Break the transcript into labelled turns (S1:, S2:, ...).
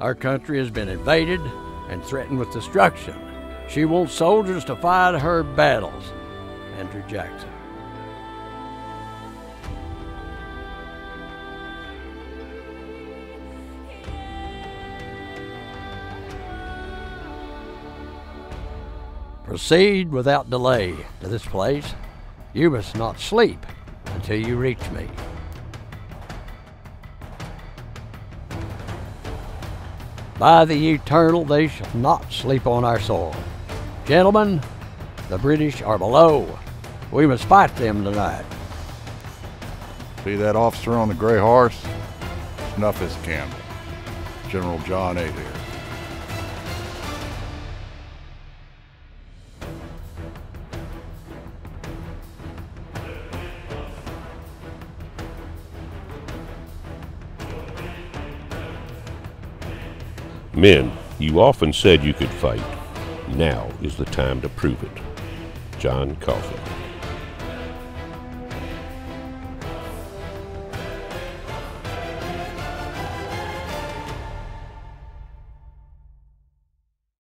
S1: Our country has been invaded and threatened with destruction. She wants soldiers to fight her battles. Andrew Jackson. Proceed without delay to this place. You must not sleep until you reach me. By the eternal, they shall not sleep on our soil. Gentlemen, the British are below. We must fight them tonight.
S2: See that officer on the gray horse? Snuff his candle. General John A.
S3: Men, you often said you could fight. Now is the time to prove it. John Coffee.